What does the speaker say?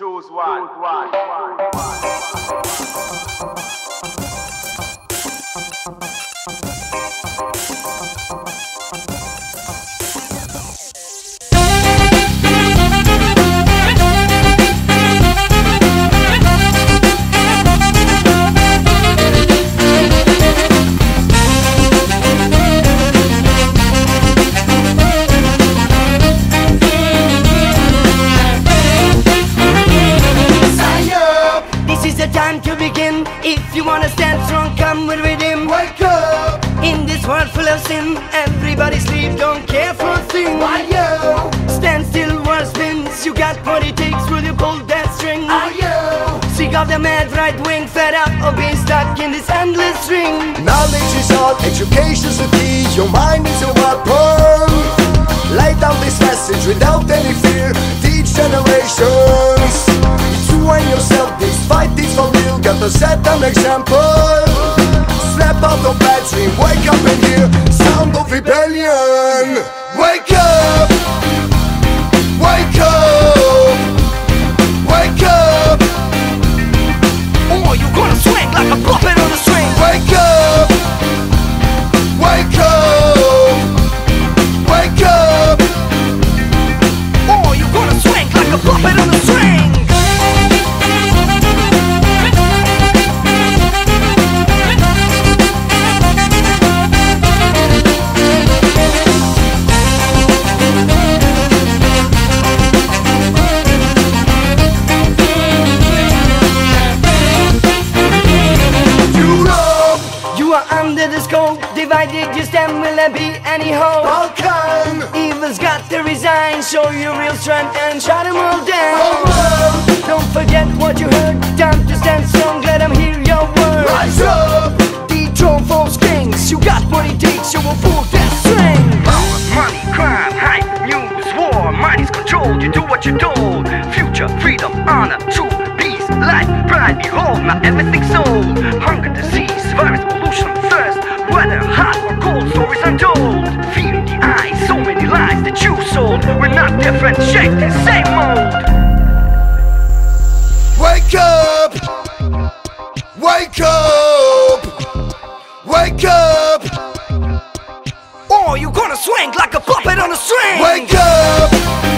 Choose one. This is the time to begin. If you wanna stand strong, come with rhythm. Wake up! In this world full of sin, everybody sleep, don't care for a thing. Why you? Stand still, world spins. You got takes, will you pull that string? Are you? Sick of the mad right wing, fed up of being stuck in this endless string. Knowledge is all, education's the key. Your mind is a weapon. Lay down this message without any fear. Teach generations. Real. Gotta set an example. Snap out of bad dream. Wake up and hear sound of rebellion. Wake up! Wake up! Wake up! Or you gonna swing like a puppet on a under the scope, divided you stand, will there be any hope? Balkan! Evil's got to resign, show your real strength and shut them all down. Oh, world! Don't forget what you heard, time to stand strong, let them hear your words. Rise up! Dethrone false kings, you got what it takes, you will pull that string. Power, money, crime, hype, news, war, mind is controlled, you do what you're told. Future, freedom, honor, truth, peace, life, pride, behold, now everything's sold. different shape same mold. Wake up! Wake up! Wake up! Or oh, you gonna swing like a puppet on a string! Wake up!